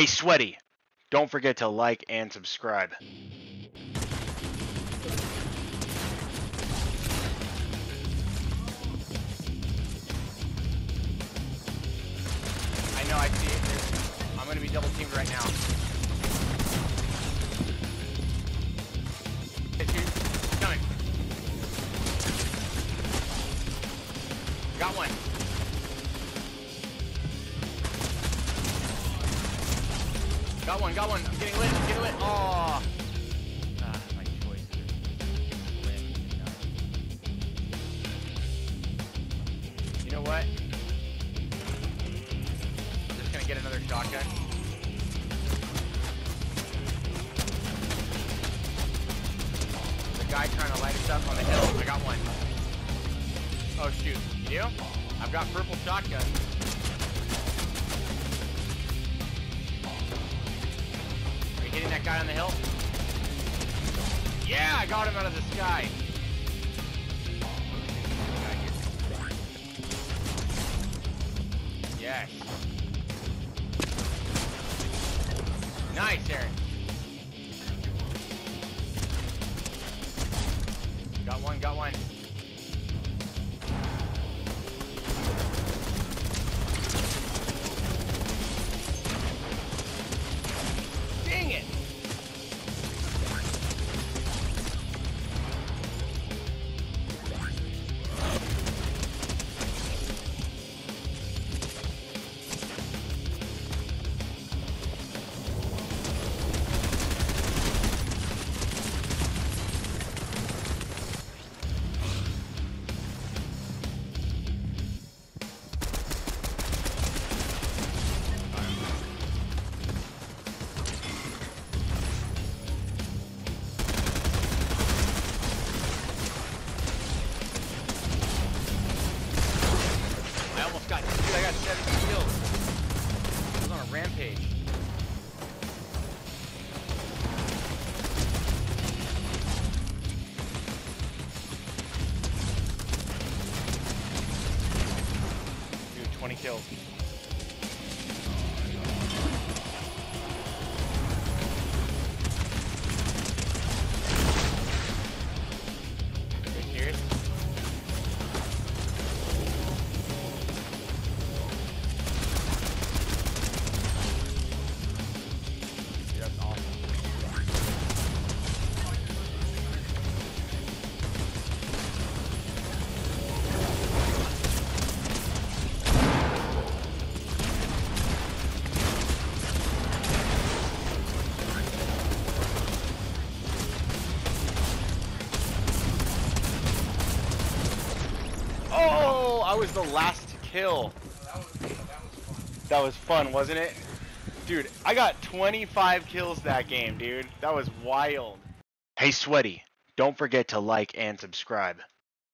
Hey, Sweaty, don't forget to like and subscribe. I know, I see it. I'm gonna be double teamed right now. Coming. Got one. Got one, got one. I'm getting lit, I'm getting lit. Oh. Ah. You know what? I'm just gonna get another shotgun. The guy trying to light us up on the hill. I got one. Oh shoot. You? I've got purple shotgun. Hitting that guy on the hill? Yeah, I got him out of the sky. Yes. Nice, Aaron. Got one, got one. 20 kills. I was the last to kill. That was fun, wasn't it? Dude, I got 25 kills that game, dude. That was wild. Hey, Sweaty, don't forget to like and subscribe.